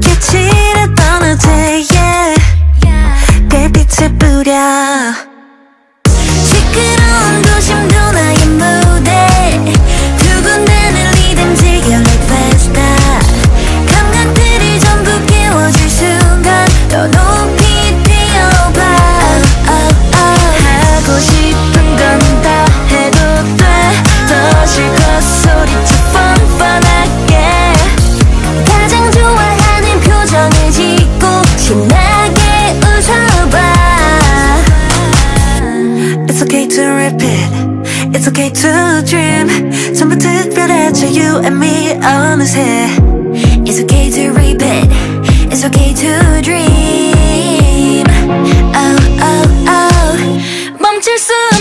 깨치를 떠나지 yeah. 별빛을 뿌려 okay to dream. 전부 to you and me 어느새. It's okay to repeat It's okay to dream. Oh oh oh. 멈출 수